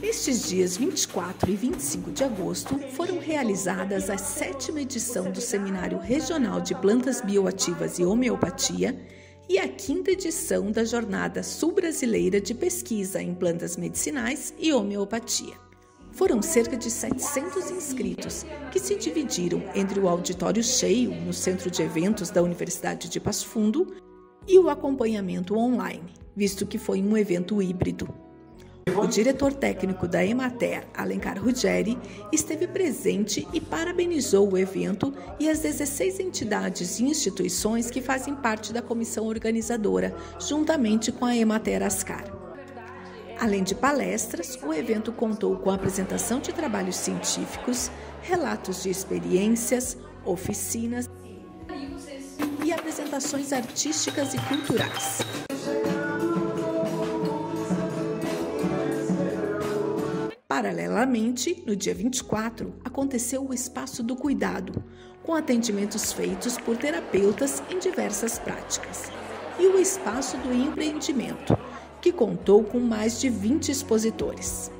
Nestes dias 24 e 25 de agosto, foram realizadas a sétima edição do Seminário Regional de Plantas Bioativas e Homeopatia e a quinta edição da Jornada Sul-Brasileira de Pesquisa em Plantas Medicinais e Homeopatia. Foram cerca de 700 inscritos, que se dividiram entre o auditório cheio no Centro de Eventos da Universidade de Passo Fundo e o acompanhamento online, visto que foi um evento híbrido. O diretor técnico da Emater, Alencar Ruggeri, esteve presente e parabenizou o evento e as 16 entidades e instituições que fazem parte da comissão organizadora, juntamente com a Emater Ascar. Além de palestras, o evento contou com a apresentação de trabalhos científicos, relatos de experiências, oficinas e apresentações artísticas e culturais. Paralelamente, no dia 24, aconteceu o Espaço do Cuidado, com atendimentos feitos por terapeutas em diversas práticas, e o Espaço do Empreendimento, que contou com mais de 20 expositores.